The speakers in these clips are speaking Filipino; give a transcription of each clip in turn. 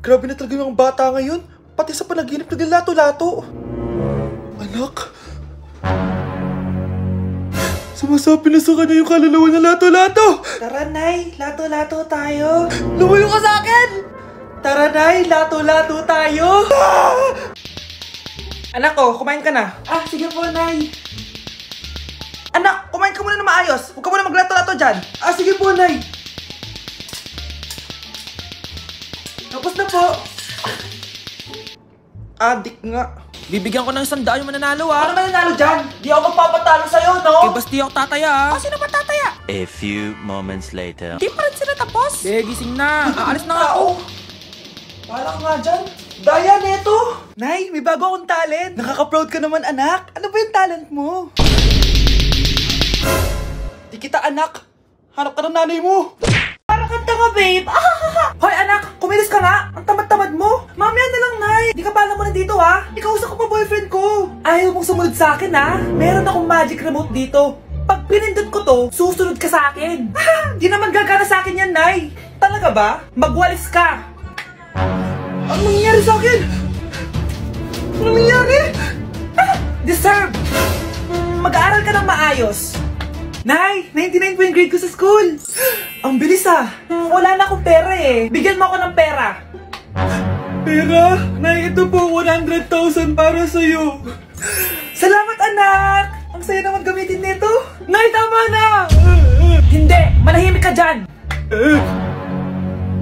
Grabe na talaga yung bata ngayon. Pati sa panaginip naglato-lato. Anak. Sumasabi na sa kanya yung kaluluwa na lato-lato. Tara, Nay. Lato-lato tayo. Lumayo ka sa akin! Tara, Nay. Lato-lato tayo. Anak ko, kumain ka na. Ah, sige po, Nay. Anak, kumain ka muna na maayos. Huwag ka muna maglato-lato dyan. Ah, sige po, Nay. Po. Adik nga. Bibigyan ko ng isang daan yung mananalo Ano ah. ba nanalo dyan? Di ako magpapatalo sa'yo, no? Kay basti ako tataya ah. sino ba tataya? A few moments later. Di pa rin sila tapos. Eh, gising na. Aalis na nga ako. Wala ka nga dyan. Daya neto. Nay, may bago akong talent. Nakaka-proud ka naman, anak. Ano ba yung talent mo? Di kita anak. Hanap ka ng nanay mo. Para kang tanga, babe. Hoy, ko. Ayaw mong sumunod sa akin, ha? Meron akong magic remote dito. Pag pinindot ko to, susunod ka sa akin. Di naman gagana sa akin yan, Nay. Talaga ba? Magwalis ka. Ano nangyayari sa akin? Ano nangyayari? Ah! Deserve! Mag-aaral ka ng maayos. Nay, 99 po yung grade ko sa school. Ang bilis ah. Wala na akong pera eh. Bigyan mo ako ng pera. Pera? Nay, ito po 100,000 para sa'yo. Salamat anak! Ang saya naman gamitin nito. Nay, tama na! Hindi! Manahimik ka dyan!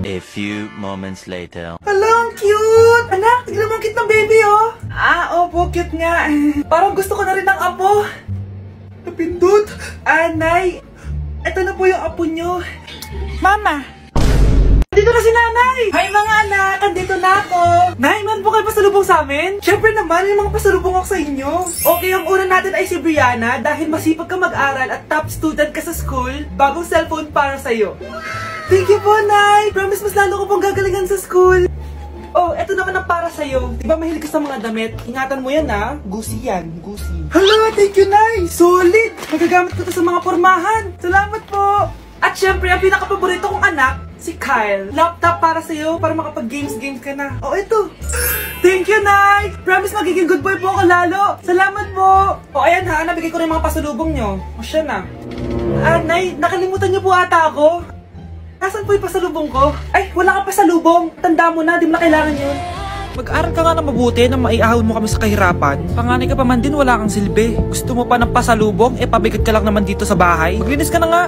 A few moments later. Ang cute! Anak, tignan mo ang cute ng baby, oh! Ah, opo, cute nga. Parang gusto ko na rin ng apo. Napindot! Ah, Nay, ito na po yung apo nyo. Mama! Dito na si nanay! Hi mga anak! Andito na ako! Nay, man po kayo pasalubong sa amin? Siyempre naman, may mga pasalubong ako sa inyo. Okay, ang una natin ay si Brianna dahil masipag ka mag-aral at top student ka sa school. Bagong cellphone para sa'yo. Thank you po, Nay! Promise mas lalo ko pong gagalingan sa school. Oh, eto naman ang para sa'yo. Di ba mahilig ka sa mga damit? Ingatan mo yan, ha? Gusi yan, gusi. Hala, thank you, Nay! Solid! Magagamit ko to sa mga pormahan. Salamat po! At syempre, ang pinaka-paborito kong anak, si Kyle. Laptop para sa'yo, para makapag-games-games ka na. Oh, ito! Thank you, Nay! Promise magiging good boy po ako lalo. Salamat po! O, ayan ha, nabigay ko na yung mga pasalubong nyo. O, siya na. Ah, Nay, nakalimutan niyo po ata ako. Nasaan po yung pasalubong ko? Ay, wala ka pasalubong. Tanda mo na, di mo na kailangan yun. Mag-aral ka nga na mabuti na maiahon mo kami sa kahirapan. Panganay ka pa man din, wala kang silbi. Gusto mo pa ng pasalubong, eh pabigat ka lang naman dito sa bahay. Maglinis ka na nga.